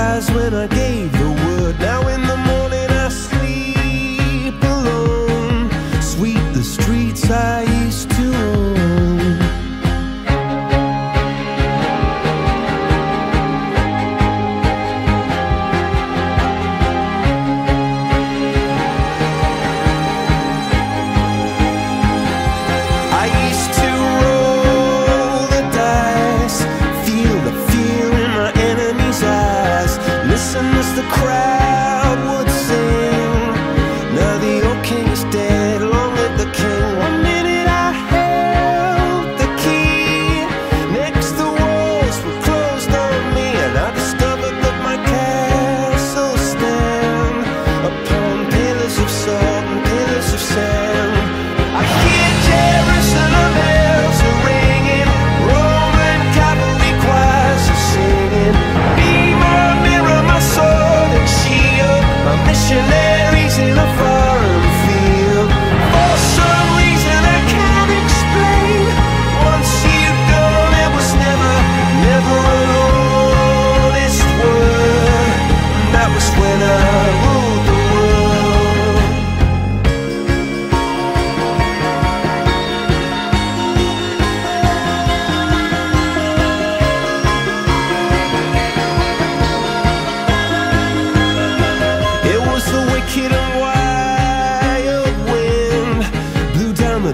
eyes when I gave the word. Now in the the crowd would sing. missionaries in the front.